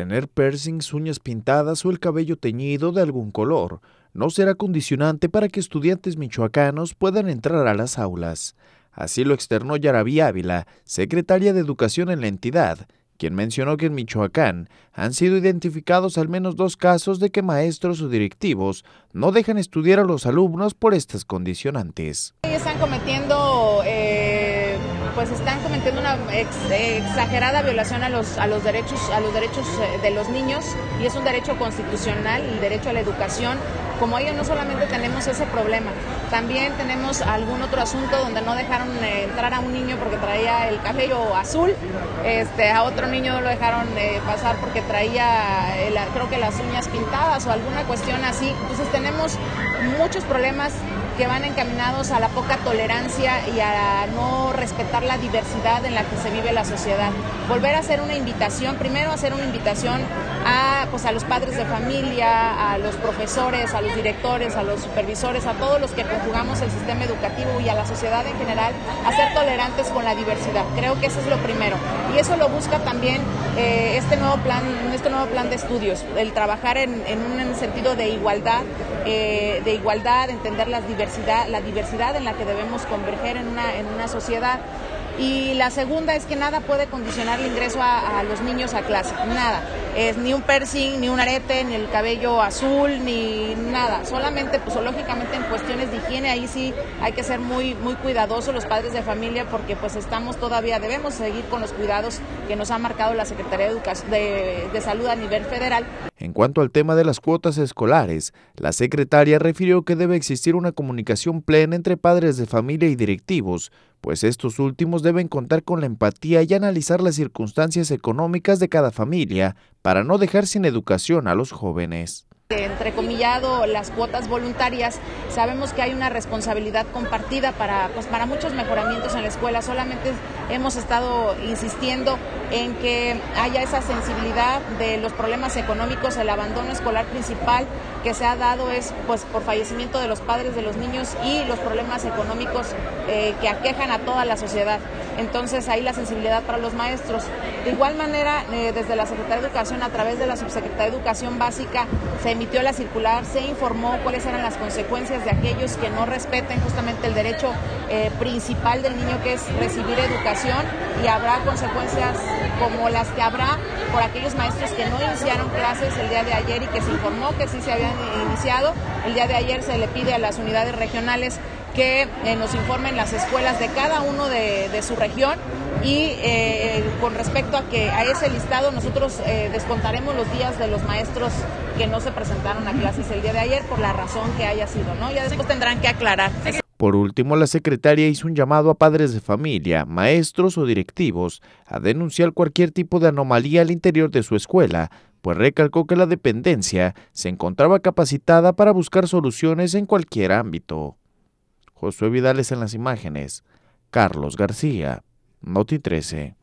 Tener piercings, uñas pintadas o el cabello teñido de algún color no será condicionante para que estudiantes michoacanos puedan entrar a las aulas. Así lo externó Yaraví Ávila, secretaria de Educación en la entidad, quien mencionó que en Michoacán han sido identificados al menos dos casos de que maestros o directivos no dejan estudiar a los alumnos por estas condicionantes. Están cometiendo eh pues están cometiendo una exagerada violación a los, a los derechos, a los derechos eh, de los niños y es un derecho constitucional, el derecho a la educación. Como ellos no solamente tenemos ese problema, también tenemos algún otro asunto donde no dejaron eh, entrar a un niño porque traía el cabello azul, este, a otro niño lo dejaron eh, pasar porque traía, creo que las uñas pintadas o alguna cuestión así. Entonces tenemos muchos problemas que van encaminados a la poca tolerancia y a no respetar la diversidad en la que se vive la sociedad. Volver a hacer una invitación, primero hacer una invitación a, pues, a los padres de familia, a los profesores, a los directores, a los supervisores, a todos los que conjugamos el sistema educativo y a la sociedad en general, a ser tolerantes con la diversidad. Creo que eso es lo primero. Y eso lo busca también eh, este nuevo plan, este nuevo plan de estudios, el trabajar en, un sentido de igualdad, eh, de igualdad, entender las diversidad, la diversidad en la que debemos converger en una, en una sociedad y la segunda es que nada puede condicionar el ingreso a, los niños a clase, nada. Es ni un piercing, ni un arete, ni el cabello azul, ni nada. Solamente, pues lógicamente en cuestiones de higiene, ahí sí hay que ser muy, muy cuidadosos los padres de familia porque pues estamos todavía, debemos seguir con los cuidados que nos ha marcado la Secretaría de, de Salud a nivel federal. En cuanto al tema de las cuotas escolares, la secretaria refirió que debe existir una comunicación plena entre padres de familia y directivos, pues estos últimos deben contar con la empatía y analizar las circunstancias económicas de cada familia para no dejar sin educación a los jóvenes entrecomillado las cuotas voluntarias, sabemos que hay una responsabilidad compartida para, pues, para muchos mejoramientos en la escuela. Solamente hemos estado insistiendo en que haya esa sensibilidad de los problemas económicos, el abandono escolar principal que se ha dado es pues por fallecimiento de los padres de los niños y los problemas económicos eh, que aquejan a toda la sociedad. Entonces ahí la sensibilidad para los maestros. De igual manera, eh, desde la Secretaría de Educación, a través de la Subsecretaría de Educación Básica, se emitió la circular, se informó cuáles eran las consecuencias de aquellos que no respeten justamente el derecho eh, principal del niño, que es recibir educación, y habrá consecuencias como las que habrá por aquellos maestros que no iniciaron clases el día de ayer y que se informó que sí se habían iniciado. El día de ayer se le pide a las unidades regionales que eh, nos informen las escuelas de cada uno de, su región y eh, con respecto a que a ese listado nosotros eh, descontaremos los días de los maestros que no se presentaron a clases el día de ayer por la razón que haya sido, ¿no? Ya después tendrán que aclarar. Por último, la secretaria hizo un llamado a padres de familia, maestros o directivos a denunciar cualquier tipo de anomalía al interior de su escuela, pues recalcó que la dependencia se encontraba capacitada para buscar soluciones en cualquier ámbito. Josué Vidales en las imágenes, Carlos García, Noti 13.